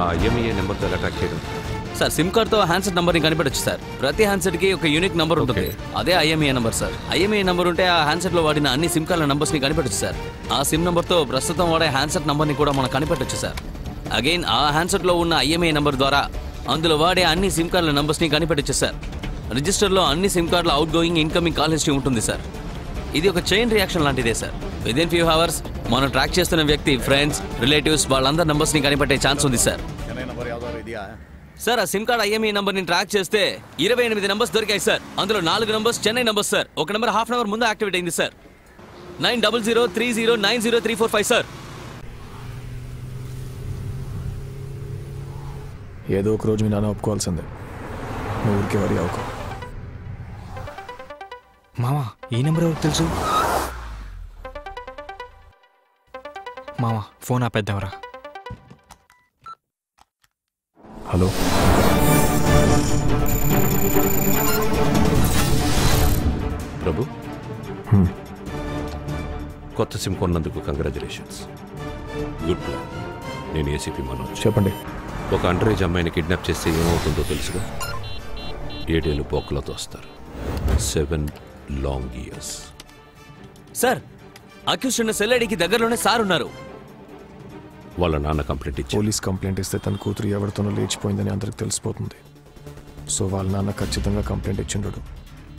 ఆ ఐఎంఈఏ నెంబర్తో ఎలా ట్రాక్ చేయడం. సార్ సిమ్ కార్డ్తో హ్యాండ్సెట్ నంబర్ని కనిపెట్టచ్చు సార్. ప్రతి హ్యాండ్సెట్కి ఒక యూనిక్ నంబర్ ఉంటుంది. అదే IMEI number sir. IMEI number ఉంటే ఆ హ్యాండ్సెట్లో వాడిన అన్ని సిమ్ కార్డ్ల నంబర్స్ని కనిపెట్టచ్చు సార్. ఆ సిమ్ నంబర్తో ప్రస్తుతం వాడే హ్యాండ్సెట్ నంబర్ని కూడా మనం కనిపెట్టచ్చు సార్. అగైన్ ఆ హ్యాండ్సెట్లో ఉన్న ఐఎంఏ నంబర్ ద్వారా అందులో వాడే అన్ని సిమ్ కార్డ్ల నంబర్స్ని కనిపెట్టచ్చు సార్. రిజిస్టర్లో అన్ని సిమ్ కార్డుల out going incoming call history ఉంటుంది సార్. ఇది ఒక చైన్ రియాక్షన్ లాంటిదే sir with in few hours మనం ట్రాక్ చేస్తున్న వ్యక్తి ఫ్రెండ్స్ రిలేటివ్స్ వాళ్ళందరి నంబర్స్ని కనిపెట్టే ఛాన్స్ ఉంది సార్ సార్ ఆ సిమ్ కార్డ్ ఐఎంఈ నంబర్ని ట్రాక్ చేస్తే ఇరవై ఎనిమిది నంబర్స్ దొరికాయి సార్ అందులో నాలుగు నంబర్స్ చెన్నై నంబర్స్ సార్ ఒక నెంబర్ హాఫ్ అన్ అవర్ ముందు యాక్టివేట్ అయింది sir nine double zero three zero nine zero three four five sir ఏదో ఒక రోజు మీ నాన్న ఒప్పుకోవాల్సిందే. నువ్వు ఊరికే వరి అవుకో మామా ఈ నెంబర్ ఎవరికి తెలుసు? మామా ఫోన్ ఆపేద్దాంరా. హలో. ప్రభు. కొత్త సిమ్ కొన్నందుకు కంగ్రాచులేషన్స్. Good plan. నేను ఏసీపీ మనోజ్. చెప్పండి. ఒక అండర్ ఏజ్ అమ్మాయిని కిడ్నాప్ చేస్తే ఏమవుతుందో తెలుసుగా? ఏడేళ్ళు పోకలతో వస్తారు. Seven long years sir accused ఉన్న సెల్లడికి దగ్గరలోనే సార్ ఉన్నారు. వాళ్ళ నాన్న కంప్లైంట్ ఇచ్చారు. పోలీస్ కంప్లైంట్ ఇస్తే తన కూతురు ఎవరితోనో లేచిపోయిందని అందరికి తెలిసిపోతుంది. సో వాళ్ళ నాన్న ఖచ్చితంగా కంప్లైంట్ ఇచ్చిండడు.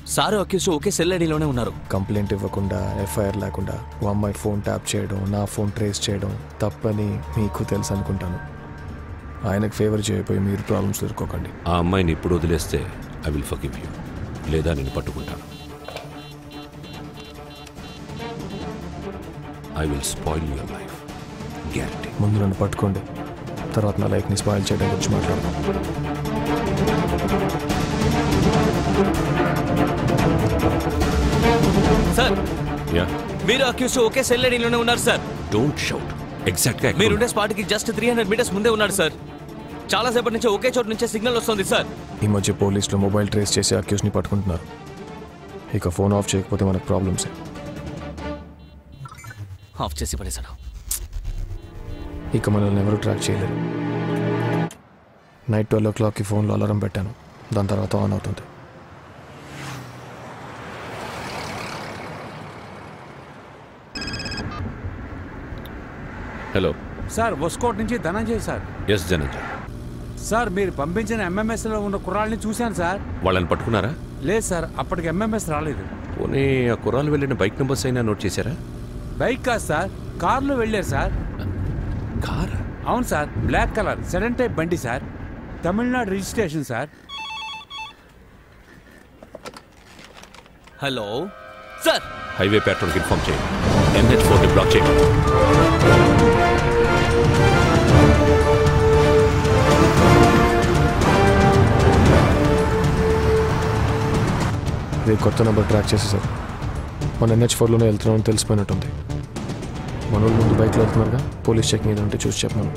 సారు అక్యూస్ ఒకే సెల్లడిలోనే ఉన్నారు. కంప్లైంట్ ఇవ్వకుండా ఎఫ్ఐఆర్ లేకుండా ఓ అమ్మాయి ఫోన్ ట్యాప్ చేయడం నా ఫోన్ ట్రేస్ చేయడం తప్పని మీకు తెలుసు అనుకుంటాను. ఆయనకు ఫేవర్ చేయకపోయి మీరు ప్రాబ్లమ్స్ ఎదుర్కోకండి. ఆ అమ్మాయిని ఇప్పుడు వదిలేస్తే ఐ విల్ ఫర్గివ్ యూ లేదా నేను పట్టుకుంటాను. I will spoil your life guarantee ముందు నన్ను పట్టుకోండి. తర్వాత నా లైఫ్ని స్పాయిల్ చేయడం గురించి మాట్లాడదాం. సార్ యా మీరు అక్యూస్ ఒకే సెల్లడిలోనే ఉన్నారు సార్. డోంట్ షౌట్ ఎగ్జాక్ట్గా మీరుండే స్పాట్కి జస్ట్ త్రీ హండ్రెడ్ మీటర్స్ ముందే ఉన్నాడు సార్. చాలా సేపటి నుంచి ఒకే చోటు నుంచే సిగ్నల్ వస్తుంది సార్. ఈ మధ్య పోలీసులు మొబైల్ ట్రేస్ చేసి అక్యూస్ని పట్టుకుంటున్నారు. ఇక ఫోన్ ఆఫ్ చేయకపోతే మనకు ప్రాబ్లమ్సే ఆఫ్ చేసి పడేశాడు ఇక మనల్ని ఎవరు ట్రాక్ చేయలేరు. నైట్ ట్వెల్వ్ ఓ క్లాక్కి ఫోన్లో అలారం పెట్టాను. దాని తర్వాత ఆన్ అవుతుంది. హలో. సార్ వస్కోట్ నుంచి ధనంజయ్ సార్. ఎస్ జనజ సార్ మీరు పంపించిన ఎంఎంఎస్లో ఉన్న కుర్రాళ్ళని చూశాను సార్. వాళ్ళని పట్టుకున్నారా? లేదు సార్ అప్పటికి ఎంఎంఎస్ రాలేదు. పోనీ ఆ కుర్రాలు వెళ్ళిన బైక్ నెంబర్స్ అయినా నోట్ చేశారా? బైక్ కాదు సార్. కార్లో వెళ్ళారు సార్. కారా? అవును sir. Black colour. Sedan type బండి sir. Tamil Nadu registration sir. Hello? Sir! Highway పెట్రోల్కి ఇన్ఫార్మ్ చేయండి ఎంహెచ్ ఫోర్ని బ్లాక్ చేయండి ఇది కొత్త నెంబర్ ట్రాక్ చేసేసారు మన ఎన్హెచ్ ఫోర్లోనే వెళ్తున్నామని తెలిసిపోయినట్టుంది మన వాళ్ళు ముందు బైక్లో వెళ్తున్నారుగా పోలీస్ చెకింగ్ ఏదో ఉంటే చూసి చెప్పమను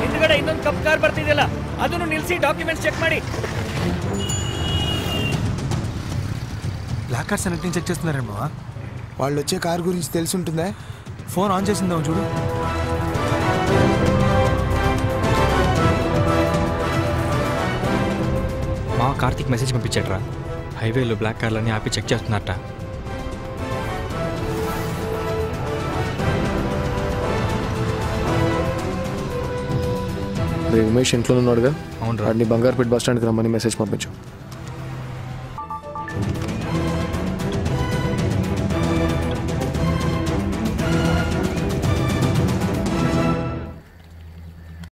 ಹಿಂದ್ಗಡೆ ಇನ್ನೊಂದು ಕಪ್ ಕಾರ್ ಬರ್ತಿದೆಯಲ್ಲ ಅದನ್ನು ನಿಲ್ಸಿ ಡಾಕ್ಯುಮೆಂಟ್ಸ್ ಚೆಕ್ ಮಾಡಿ బ్లాక్ కార్డ్స్ అన్నింటిని చెక్ చేస్తున్నారేమో వాళ్ళు వచ్చే కారు గురించి తెలిసి ఉంటుందా ఫోన్ ఆన్ చేసిందాం చూడు. మా కార్తీక్ మెసేజ్ పంపించాడ్రా. హైవేలో బ్లాక్ కార్లని ఆపి చెక్ చేస్తున్నారట. రే ఉమేష్ ఇంట్లో ఉన్నాడుగా. వాడిని బంగారుపేట బస్ స్టాండ్కి రమ్మని మెసేజ్ పంపించు.